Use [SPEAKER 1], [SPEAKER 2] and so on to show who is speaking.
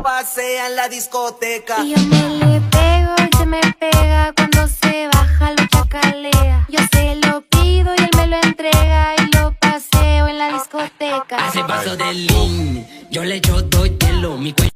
[SPEAKER 1] pasea en la discoteca.
[SPEAKER 2] Y yo me le pego, él se me pega. Cuando se baja lo chacalea. Yo se lo pido y él me lo entrega. Y lo paseo en la discoteca.
[SPEAKER 3] Hace paso de lean, yo le echo dos hielo, mi cuello.